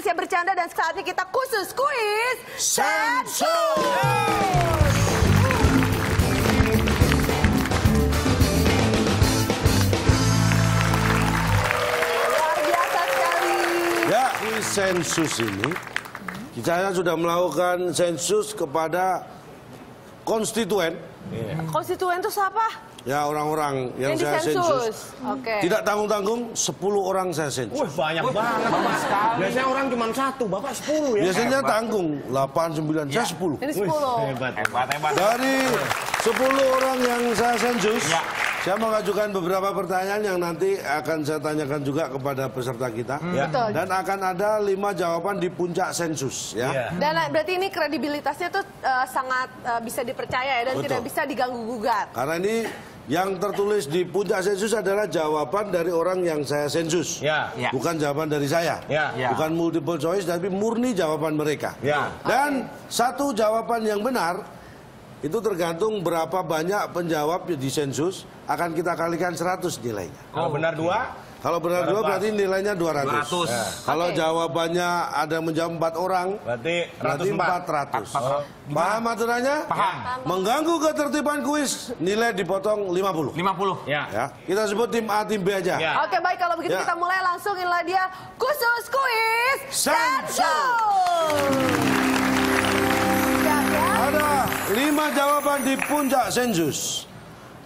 Indonesia Bercanda dan saatnya kita khusus kuis Sensus. Luar biasa sekali. Ya, di sensus ini saya sudah melakukan sensus kepada konstituen, Konstituen itu siapa? Ya orang-orang yang, Yang saya sensus. Oke. Tidak tanggung-tanggung, 10 orang saya sensus. Wah banyak banget Pak. Biasanya orang cuma satu, Bapak sepuluh ya. Biasanya tanggung 8, 9, saya 10. Ini 10. Hebat. Hebat, hebat. Dari 10 orang yang saya sensus, Ya. saya mengajukan beberapa pertanyaan yang nanti akan saya tanyakan juga kepada peserta kita. Ya. Betul. Dan akan ada lima jawaban di puncak sensus. Ya. Iya. Dan eh, berarti ini kredibilitasnya tuh eh, sangat eh, bisa dipercaya ya dan Betul. tidak bisa diganggu gugat. Karena ini yang tertulis di puncak sensus adalah jawaban dari orang yang saya sensus. Ya. Ya. Bukan jawaban dari saya. Ya. Ya. Bukan multiple choice, tapi murni jawaban mereka. Ya. Dan satu jawaban yang benar itu tergantung berapa banyak penjawab di sensus akan kita kalikan 100 nilainya. Kalau benar dua, Kalau benar dua berarti nilainya 200. 200. Ya. Kalau Oke. jawabannya ada menjawab empat orang, berarti berarti 104. 400. Paham aturannya? Paham. Mengganggu ketertiban kuis, nilai dipotong 50. 50. Ya. Ya, kita sebut tim A, tim B aja. Ya. Oke baik kalau begitu Ya. kita mulai langsung inilah dia khusus kuis ya? Ada lima jawaban di puncak sensus.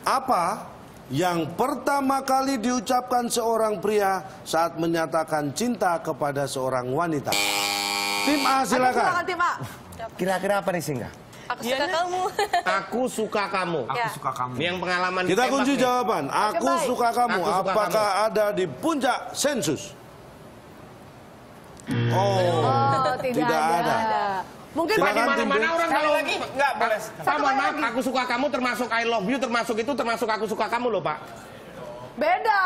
Apa yang pertama kali diucapkan seorang pria saat menyatakan cinta kepada seorang wanita? Tim A Oke, silakan. silakan tim A. Kira-kira apa nih Singa? Aku suka kamu. Aku suka kamu. Aku Ya. suka kamu. Ini yang pengalaman Kita kunci nih. jawaban. Aku baik. suka kamu. Aku suka Apakah ada di puncak sensus? Oh, Oh, tidak, Tidak ada. ada. Mungkin Silakan, B. Mana-mana orang kalau lagi, enggak boleh. Pak, mohon maaf, aku suka kamu termasuk I love you, termasuk itu, termasuk aku suka kamu loh, Pak. beda.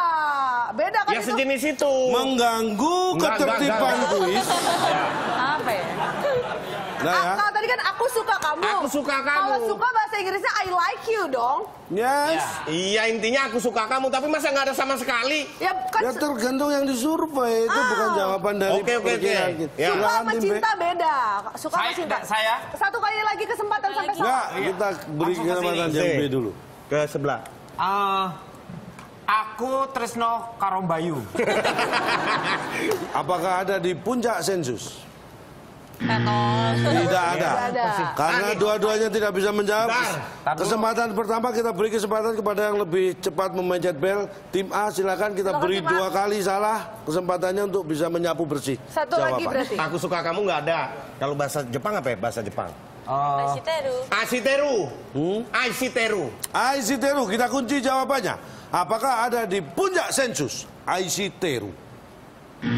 Beda kan Ya itu. sejenis itu. mengganggu ketertiban kuis. Apa ya? Nah ya. Ah, tadi kan aku suka kamu. Aku suka kamu. Kalau suka bahasa Inggrisnya I like you dong. Yes. Iya intinya aku suka kamu, tapi masa nggak ada sama sekali? Ya kan Ya tergantung yang disurvei itu bukan jawaban dari Oke, oke, oke. Ya. suka sama cinta beda. Suka sama Saya- cinta. saya? Satu kali lagi kesempatan sampai sama. Enggak, kita beri kesempatan C. B dulu. Ke sebelah. Eh, aku Tresno Karombayu. Apakah ada di puncak sensus? Tidak ada. ada. Karena dua-duanya tidak bisa menjawab. Kesempatan pertama kita beri kesempatan kepada yang lebih cepat memencet bel. Tim A silakan kita beri dua kali salah kesempatannya untuk bisa menyapu bersih. Satu lagi jawaban. berarti. Aku suka kamu nggak ada. Kalau bahasa Jepang apa ya? Bahasa Jepang. Eh, Shiteru. Asiteru. Hmm? Asiteru. Aisiteru, kita kunci jawabannya. Apakah ada di puncak sensus? Aisiteru.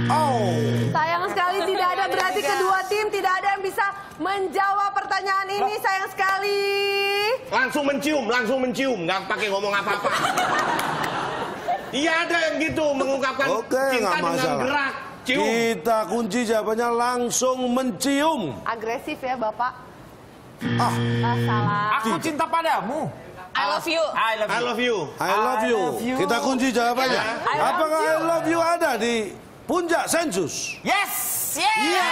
Oh, Sayang sekali tidak ada berarti kedua tim tidak ada yang bisa menjawab pertanyaan ini. Sayang sekali. Langsung mencium, langsung mencium, nggak pakai ngomong apa-apa. Iya ada yang gitu mengungkapkan Oke, cinta dengan masalah. gerak, cium. kita kunci jawabannya langsung mencium. Agresif ya Bapak. Ah, Ah, salah. aku cinta padamu. I love you. I love I you. love you. I love you. love you. Kita kunci jawabannya. I Apakah. I love you ada di puncak sensus? Yes. Yeah. Iya.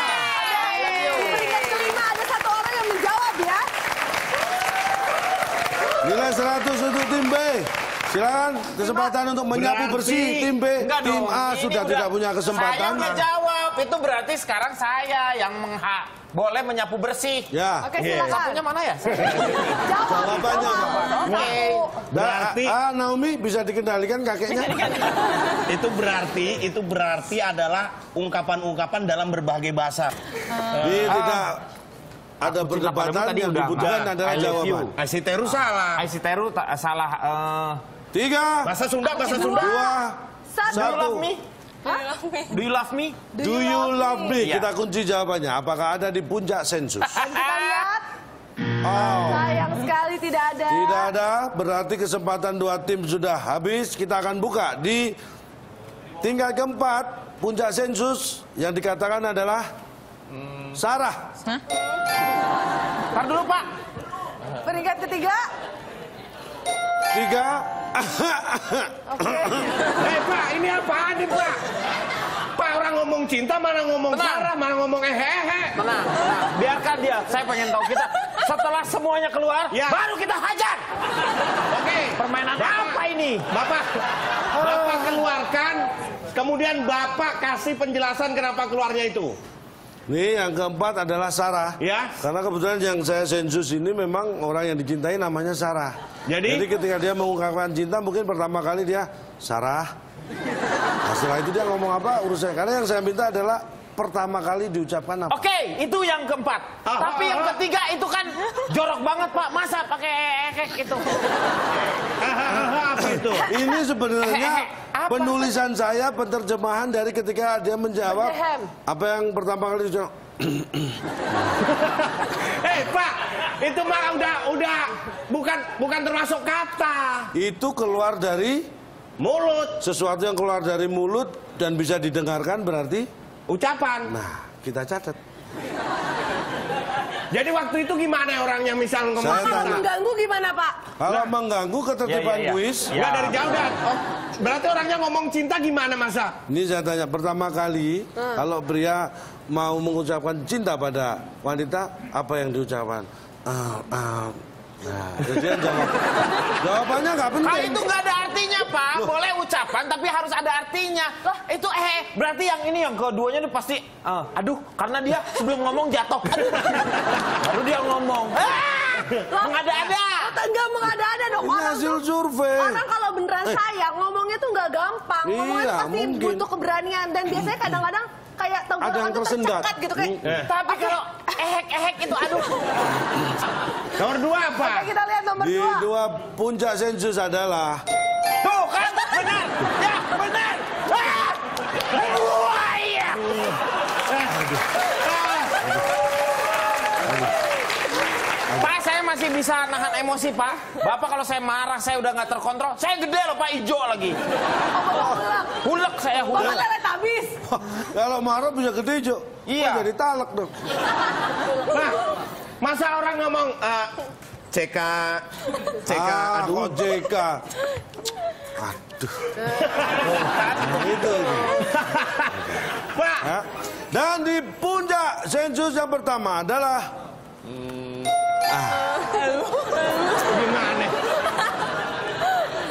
Di peringkat kelima ada satu orang yang menjawab ya. Nilai 100 untuk tim B. Silakan kesempatan untuk menyapu Berarti- bersih tim B. Enggak tim dong, A sudah udah- tidak punya Saya kesempatan. udah jawab. Itu berarti sekarang saya yang mengha boleh menyapu bersih. Ya. Oke Iya. silakan. Sapunya mana ya? Jawab. Jawabannya jawab. apa? Oke. Berarti Ah, Naomi bisa dikendalikan kakeknya? itu berarti itu berarti adalah ungkapan-ungkapan dalam berbagai bahasa. Dia tidak ada Aku cinta perdebatan yang dibutuhkan enggak. adalah jawaban. Asiteru salah. Aisiteru tak salah. eh, Tiga, Bahasa Sunda, bahasa Sunda. dua, Satu. Do you love satu. me? Do you love me? Do you love me? Kita kunci jawabannya. Apakah ada di puncak sensus? Kita lihat. Oh, Sayang sekali tidak ada. tidak ada. Berarti kesempatan dua tim sudah habis. Kita akan buka di tingkat keempat. Puncak sensus yang dikatakan adalah Sarah. Ntar dulu Pak. Peringkat ketiga. Tiga. Oke. Eh Pak, ini apaan nih Pak? Apa orang ngomong cinta, mana ngomong Tenang. Sarah, mana ngomong eh, hehehe. Tenang, tenang. Biarkan dia. Saya pengen tahu kita. Setelah semuanya keluar, Ya. baru kita hajar. Oke. Permainan Bapak- apa ini? Bapak, Bapak keluarkan, kemudian Bapak kasih penjelasan kenapa keluarnya itu. Nih yang keempat adalah Sarah. Ya. Karena kebetulan yang saya sensus ini memang orang yang dicintai namanya Sarah. Jadi? ketika dia mengungkapkan cinta mungkin pertama kali dia Sarah. Nah, setelah itu dia ngomong apa urusan. Karena yang saya minta adalah pertama kali diucapkan apa. Oke, itu yang keempat. Ah, Tapi ah, yang ah. ketiga itu kan jorok banget Pak. Masa pakai ekek gitu. apa itu? Ini sebenarnya Apa? penulisan saya penerjemahan dari ketika dia menjawab apa yang pertama kali diucapkan. Hei Pak, itu mah udah udah bukan bukan termasuk kata. Itu keluar dari Mulut, sesuatu yang keluar dari mulut dan bisa didengarkan berarti ucapan. nah kita catat. Jadi waktu itu gimana orangnya misal ngomong Kalau mengganggu gimana Pak? Kalau mengganggu ketertiban Ya, ya, ya. kuis, Ya. Enggak dari jauh dah. Oh, berarti orangnya ngomong cinta gimana masa? ini saya tanya pertama kali kalau pria mau mengucapkan cinta pada wanita apa yang diucapkan? Ah, ah. Nah, dia jawab. Jawabannya nggak Kalau penting. itu nggak ada artinya Pak. Boleh ucapan tapi harus ada artinya. Itu eh berarti yang ini yang keduanya itu pasti ah, aduh karena dia sebelum ngomong jatuh. Aduh. Baru dia ngomong. Ah, mengada-ada. Atau enggak mengada-ada dong Ini orang hasil survei. Orang kalau beneran Eh. sayang ngomongnya tuh nggak gampang. Ngomongnya Iya, pasti mungkin. butuh keberanian dan biasanya kadang-kadang kayak Ada yang tenggorokan tuh tersendat. gitu kayak. Hmm. Tapi kalau ehek-ehek itu aduh. Nomor dua apa? Oke kita lihat nomor Di dua. dua puncak sensus adalah Tuh kan benar. Ya benar. Ah! Wah, iya. Pak, saya masih bisa nahan emosi, Pak. Bapak kalau saya marah, saya udah nggak terkontrol. Saya gede loh, Pak, hijau lagi. Oh. Hulek saya hulek. Habis. kalau marah bisa gede Jo. Iya. Oh, jadi talak dong. Nah, masa orang ngomong eh, CK, CK, ah, aduh. kok JK. Aduh. Nah, itu. Pak, Ya. Dan di puncak sensus yang pertama adalah gimana?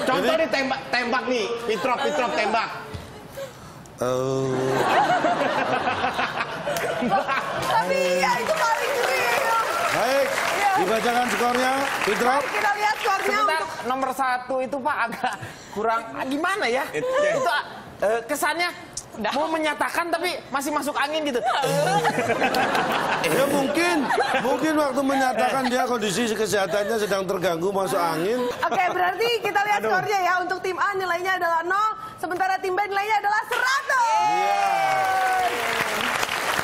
Contoh nih tembak, tembak nih, pitrop, pitrop tembak. Eh, Tapi ya itu paling real. baik. Dibacakan skornya, Fitrop. Kita lihat skornya Sebentar, untuk nomor satu itu Pak agak kurang ah, gimana ya? Itu- Itu eh, kesannya mau menyatakan tapi masih masuk angin gitu. Ya mungkin, mungkin waktu menyatakan dia kondisi kesehatannya sedang terganggu masuk angin. Oke, berarti kita lihat skornya ya. Untuk tim A nilainya adalah 0, sementara tim B nilainya adalah 100.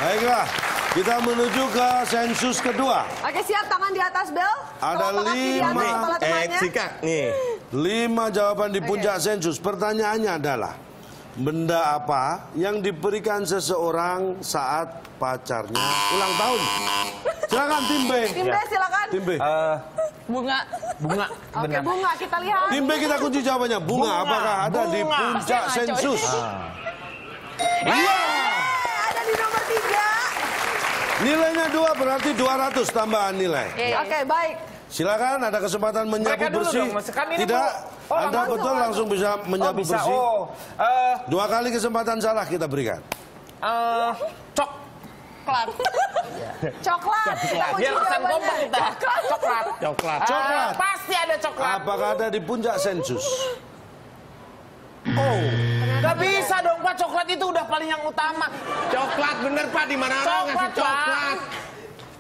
Baiklah, kita menuju ke sensus kedua. Oke, siap tangan di atas bel. Ada atas lima. Eh, nih. Lima jawaban di puncak sensus. Pertanyaannya adalah, benda apa yang diberikan seseorang saat pacarnya ulang tahun? Silakan tim B. Tim B silakan. Tim B. Eh, Bunga. bunga, Oke, benar. bunga kita lihat. Tim B kita kunci jawabannya. Bunga, Bunga, apakah ada di bunga. puncak Pasti ngaco. sensus? Eh, ada di nomor 3. Nilainya dua berarti 200 tambahan nilai. Oke, baik. Silakan ada kesempatan menyapu Mereka bersih. dong. Kan ini Tidak, oh, Anda langsung, betul langsung. bisa Oh menyapu bisa. bersih. Oh, eh, Dua kali kesempatan salah kita berikan. eh, cok. Coklat. Coklat. Kita kunci Biar kesan kompak kita. Coklat. Coklat. Coklat. pasti ada coklat. Apakah ada di puncak sensus? Oh, nggak bisa dong Pak. Coklat itu udah paling yang utama. Coklat bener Pak, di mana Coklat, ngasih coklat?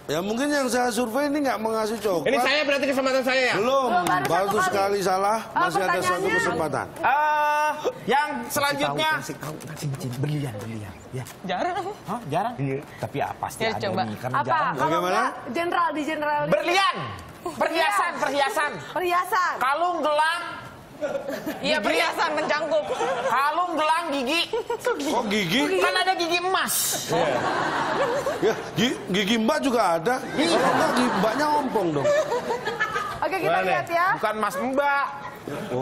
Ya mungkin yang saya survei ini nggak mengasih coklat. Ini saya berarti kesempatan saya ya? Belum, Belum, baru sekali salah, Ah, masih ada satu kesempatan. Eh, yang selanjutnya. cincin berlian berlian ya Jarang. Hah, jarang tapi ya pasti Ya, ada coba. nih karena Apa? jarang Kalau Bagaimana? general di general. Berlian. Perhiasan, perhiasan. Perhiasan. Kalung gelang, Iya perhiasan mencangkup. kalung gelang gigi. Kok gigi? Kan ada gigi emas. Ya, gi- gigi mbak juga ada. Kalau enggak, gigi mbaknya ompong dong. Oke, kita Boleh. lihat ya. Bukan mas mbak.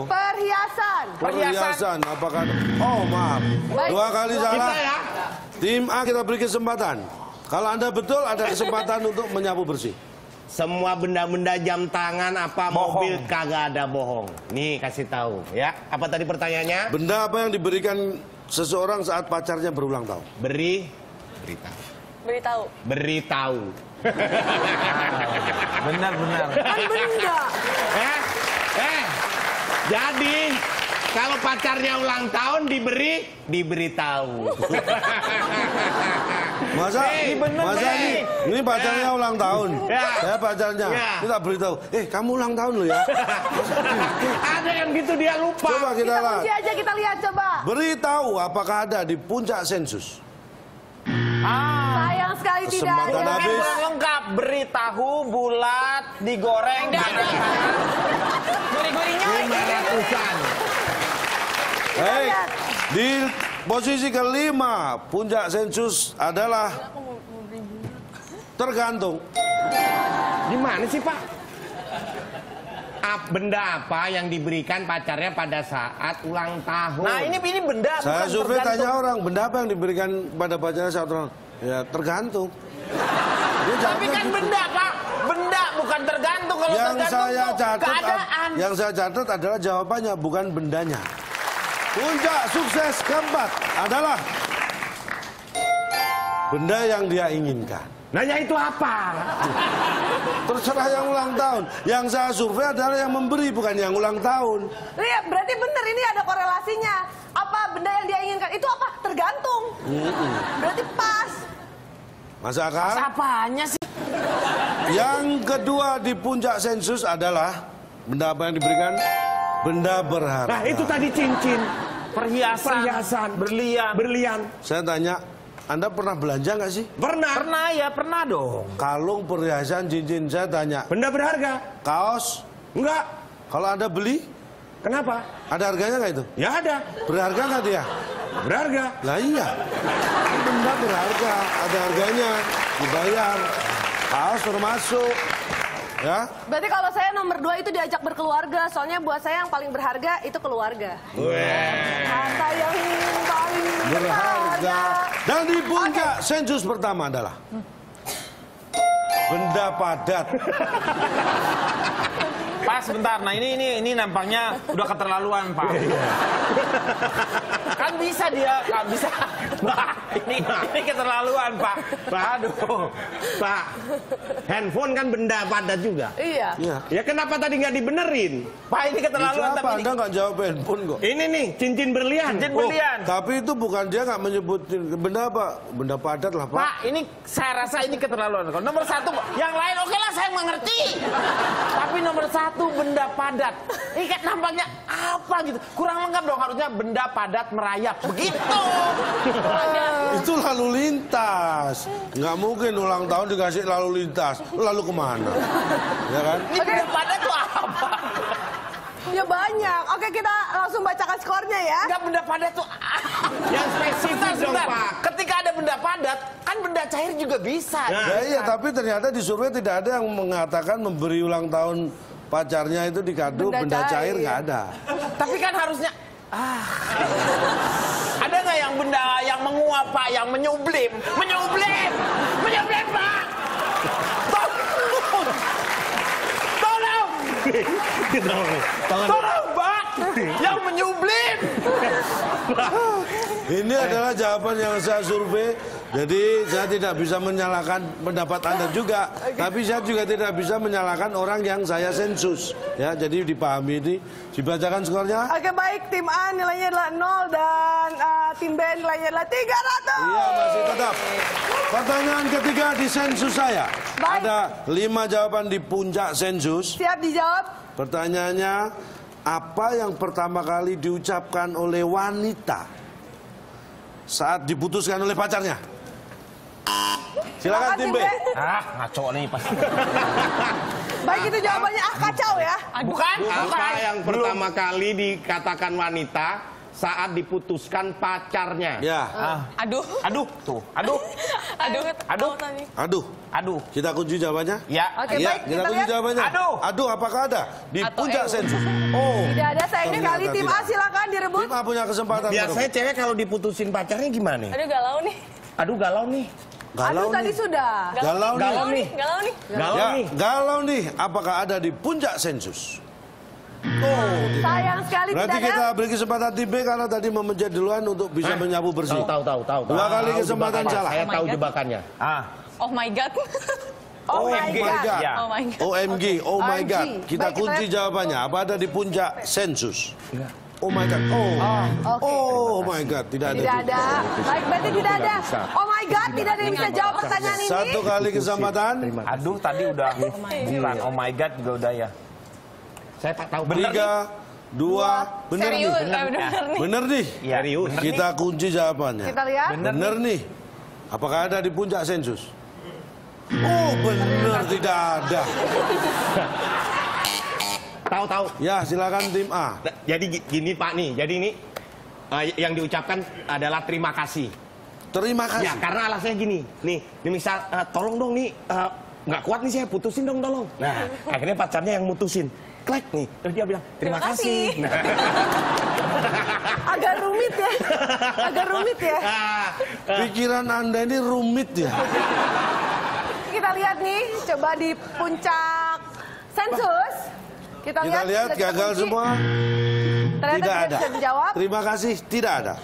Perhiasan. Perhiasan. Apakah Oh, maaf. Baik. Dua kali salah. Kita ya. Tim A kita beri kesempatan. Kalau Anda betul ada kesempatan untuk menyapu bersih. Semua benda-benda jam tangan apa mobil kagak ada bohong. Nih kasih tahu ya. Apa tadi pertanyaannya? Benda apa yang diberikan seseorang saat pacarnya berulang tahun? Beri beritahu. Beritahu. Beritahu. Benar benar. Kan benda. Eh, eh. Jadi kalau pacarnya ulang tahun diberi diberitahu. Masa, Hei, bener, masa ini, ini pacarnya Ya. ulang tahun. Ya. Saya pacarnya. Ya. Kita beritahu, eh kamu ulang tahun loh ya. ada yang gitu dia lupa. Coba kita Kita kunci aja kita lihat coba. Beritahu apakah ada di puncak sensus. Sayang sekali tidak ada. habis. Belum lengkap. Beri tahu bulat digoreng. Gurih-gurihnya. Lima ratusan. Hei, di posisi kelima puncak sensus adalah tergantung. Gimana sih Pak? Benda apa yang diberikan pacarnya pada saat ulang tahun? Nah ini ini benda. Saya survei tanya orang, benda apa yang diberikan pada pacarnya saat ulang Ya tergantung. Dia Tapi kan gitu. benda pak. Benda bukan tergantung. Kalau yang tergantung saya catat keadaan. yang saya catat adalah jawabannya bukan bendanya. Puncak sukses keempat adalah benda yang dia inginkan. Nanya itu apa? Terserah yang ulang tahun. Yang saya survei adalah yang memberi bukan yang ulang tahun. Iya, berarti benar ini ada korelasinya. Apa benda yang dia inginkan? Itu apa? Tergantung. Berarti pas. Masa akal? Apanya sih? Yang kedua di puncak sensus adalah benda apa yang diberikan? Benda berharga. Nah itu tadi cincin, Perhiasan. perhiasan, Berlian. berlian. Saya tanya, Anda pernah belanja nggak sih? Pernah. Pernah ya pernah dong. Kalung, perhiasan, cincin. Saya tanya, Benda berharga? kaos, Enggak. kalau Anda beli, Kenapa? ada harganya nggak itu? Ya ada. Berharga nggak dia? Berharga. Lah iya. Benda berharga, ada harganya, dibayar. Kaos termasuk. Ya, Berarti kalau saya nomor dua itu diajak berkeluarga. Soalnya buat saya yang paling berharga itu keluarga. Harta yang paling berharga. Dan di puncak sensus pertama adalah benda padat. Pak sebentar. Nah ini ini ini nampaknya udah keterlaluan pak. kan bisa dia kan bisa. Pak ini ini keterlaluan pak. Pak. Aduh. Pak, handphone kan benda padat juga. Iya. Iya. Ya kenapa tadi nggak dibenerin? Pak ini keterlaluan tapi. Anda nggak jawab handphone kok. Ini nih, cincin berlian. Cincin Oh, berlian. Tapi itu bukan dia nggak menyebut benda apa? Benda padat lah pak. Pak, ini saya rasa ini keterlaluan. Kalau nomor satu, yang lain oke lah saya mengerti. Tapi nomor satu benda padat. Ini kan nampaknya apa gitu? Kurang lengkap dong harusnya benda padat merayap. Begitu. Itu lalu lintas. Nggak mungkin ulang tahun dikasih lalu lintas. Lalu ke mana? Ya kan? Ini benda padat tuh apa? Ya banyak. Oke kita langsung bacakan skornya ya. Enggak benda padat tuh apa? Yang spesifik Sebentar, dong, sebentar. Pak. Ketika ada benda padat, kan benda cair juga bisa. Nah. Ya iya, tapi ternyata di survei tidak ada yang mengatakan memberi ulang tahun pacarnya itu dikado Benda benda, cair cair. nggak ada. Tapi kan harusnya ah. Ada nggak yang benda yang menguap Pak, yang menyublim, menyublim, menyublim Pak? Tolong, tolong, tolong Pak, yang menyublim. Ini adalah jawaban yang saya survei. Jadi saya tidak bisa menyalahkan pendapat Anda juga, tapi saya juga tidak bisa menyalahkan orang yang saya sensus. Ya, jadi dipahami ini. Dibacakan skornya? Oke baik, tim A nilainya adalah 0 dan uh, tim B nilainya adalah 300. Iya masih tetap. Pertanyaan ketiga di sensus saya. Baik. Ada lima jawaban di puncak sensus. Siap dijawab? Pertanyaannya, apa yang pertama kali diucapkan oleh wanita saat diputuskan oleh pacarnya? Silakan tim B. Ah, ngaco nih pasti. Baik itu jawabannya ah kacau ya. Bukan, Apa yang pertama kali dikatakan wanita saat diputuskan pacarnya? Ya. Aduh. Aduh, tuh. Aduh. Aduh. Aduh. tadi. Aduh. Aduh. Kita kunci jawabannya? Ya. Oke, Iya, baik. kita Kita kunci jawabannya. Aduh. Aduh, apakah ada di Atau puncak EU. sensus? Oh. Tidak ada sayang Ternyata sekali. Tim A silakan direbut. Tim A punya kesempatan. Biasanya cewek kalau diputusin pacarnya gimana? Aduh galau nih. Aduh galau nih. Galau Aduh, tadi nih. sudah. Galau nih. Galau nih. Galau nih. Galau Ya, nih. galau nih. Apakah ada di puncak sensus? Sayang sekali Berarti tidak kita ada. beri kesempatan tim B karena tadi memencet duluan untuk bisa menyapu bersih. Tahu tahu tahu tahu. Dua kali kesempatan salah. Saya Oh tahu God. jebakannya. Ah. Oh my god. Oh my my God. God. Ya. Oh my god. OMG, oh my god. Kita Baik, kita kunci lihat. jawabannya. Apa ada di puncak sensus? Oh my god. Oh. Oke. Oh my god, tidak ada. Tidak ada. Baik, berarti tidak ada. Oh my God, tidak ada yang bisa jawab pertanyaan ini. Satu kali kesempatan. Aduh, tadi udah. Bukan. Oh my god juga udah ya. Saya tak tahu. Tiga, dua, bener nih. Nih. Bener nih. Iya. Serius. bener Kita kunci jawabannya. Kita lihat. Bener nih. Apakah ada di puncak sensus? Oh bener tidak ada. Tahu tahu. Ya silakan tim A. Jadi gi- gini Pak nih. Jadi ini eh, yang diucapkan adalah terima kasih. Terima kasih. Ya karena alasannya gini. Nih, nih misal eh, tolong dong nih eh, nggak kuat nih saya putusin dong tolong. Nah akhirnya pacarnya yang mutusin. Klek nih. Terus dia bilang terima, Terima kasih. kasih. Nah, Agak rumit ya. Agak rumit ya. ah, Pikiran anda ini rumit ya. Kita lihat nih, coba di puncak sensus. Kita, Kita lihat kita gagal kunci. semua. Ternyata Tidak ada. bisa dijawab. Terima kasih tidak ada.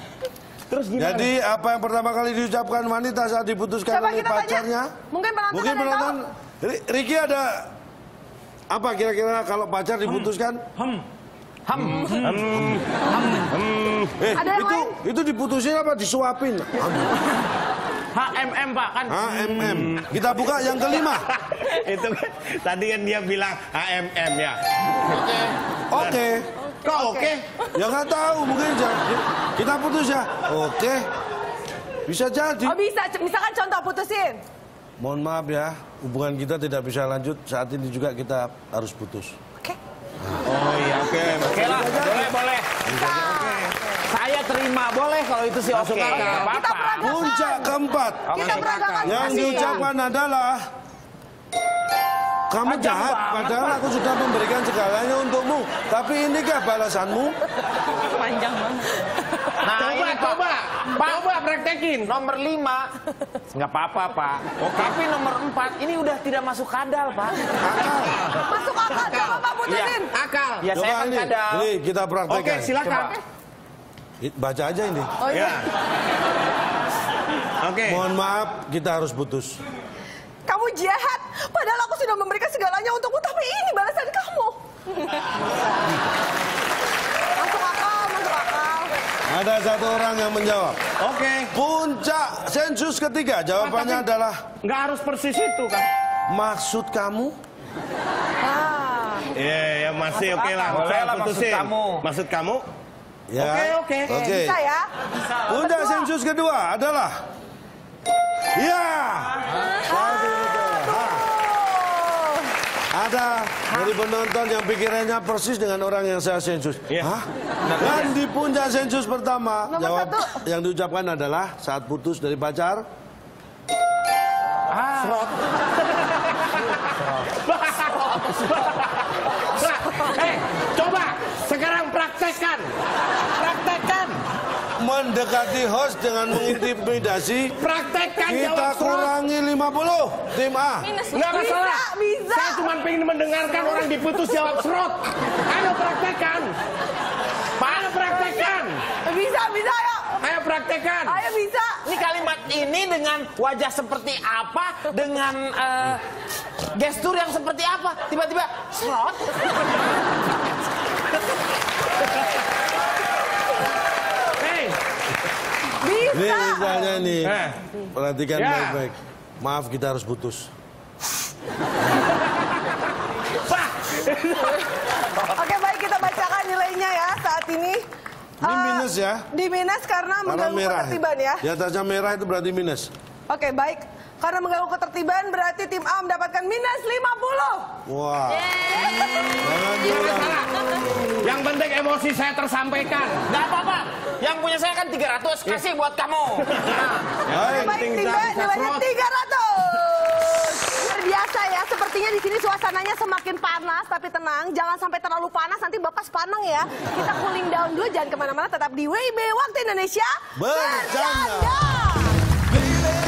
terus gimana? Jadi apa yang pertama kali diucapkan wanita saat diputuskan Coba oleh tanya. pacarnya? Mungkin penonton Mungkin penonton. Ri- Ricky ada apa kira-kira kalau pacar diputuskan? Eh, Ada yang itu lain? itu diputusin apa disuapin? HMM Pak kan. HMM. Kita buka yang kelima. itu kan tadi kan dia bilang HMM ya. Oke. Kok oke? Ya nggak tahu mungkin kita putus ya. Oke. Bisa jadi. Oh bisa, misalkan contoh putusin. Mohon maaf ya, hubungan kita tidak bisa lanjut. Saat ini juga kita harus putus. Oke. Oh iya oke. Oke lah, boleh boleh. Saya terima boleh kalau itu sih oke. Akal. Nggak Kita. Puncak keempat Kita yang ya. diucapkan adalah kamu Ajak jahat, banget, padahal aku sudah memberikan segalanya untukmu. Tapi inikah balasanmu? Panjang banget. Nah, Coba ini Pak. coba. Coba praktekin. Nomor 5 nggak apa-apa Pak. Tapi nomor 4 ini udah tidak masuk kadal Pak. Akal. Masuk akal, coba Pak putusin. Akal. Ya Coba saya kan ini, kadal. ini kita praktekkan. Oke silakan. I- Baca aja ini. Oh iya. Ya. Oke. Mohon maaf, kita harus putus. Kamu jahat, padahal aku sudah memberikan segalanya untukmu, tapi ini balasan kamu. masuk akal, masuk akal. Ada satu orang yang menjawab. Oke. Puncak sensus ketiga, jawabannya adalah Nggak harus persis itu kan? maksud kamu. Nah, Iya, ya masih oke lah. Boleh Saya lah, maksud putusin. kamu. Maksud kamu? Ya. Oke, oke. Oke. bisa ya? Puncak Kedua. sensus kedua adalah Ya. Satu, dua. Ada dari penonton yang pikirannya persis dengan orang yang saya sensus. Iya. Hah? Dan di puncak sensus pertama, Nomor jawab satu. yang diucapkan adalah saat putus dari pacar. Eh, coba sekarang praktekkan. Praktekkan. Mendekati host dengan mengintimidasi. Kita jawab surat. kurangi 50. Tim A. Nggak masalah. bisa. Saya cuma pengen mendengarkan orang diputus jawab serot. Ayo praktekkan. Ayo praktekkan. Bisa, bisa, ayo. Ayo praktekkan. Ayo bisa. Ini kalimat ini dengan wajah seperti apa, dengan eh, gestur yang seperti apa, tiba-tiba slot. Hei, Ini misalnya nih. Eh. Perhatikan Ya. baik-baik. Maaf kita harus putus. Oke, baik kita bacakan nilainya ya saat ini. Ini Eh, minus ya. Di minus karena Karena mengganggu merah. ketertiban ya. Di atasnya merah itu berarti minus. Oke, baik. Karena mengganggu ketertiban berarti tim A mendapatkan minus 50. Wah. Diulang. Yang penting emosi saya tersampaikan. Gak apa-apa. Yang punya saya kan 300, kasih buat kamu. Nah, Baik. Baik, Timba, nilainya 300. Luar biasa ya, sepertinya di sini suasananya semakin panas, tapi tenang, jangan sampai terlalu panas, nanti Bapak sepaneng ya. Kita cooling down dulu, jangan ke mana-mana, tetap di WIB Waktu Indonesia. Bercanda. Pak,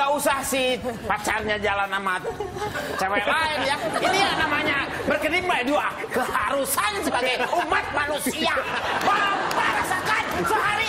nggak usah si pacarnya jalan sama cewek lain ya. Ini ya namanya berkedip dua keharusan sebagai umat manusia. Bapak rasakan sehari.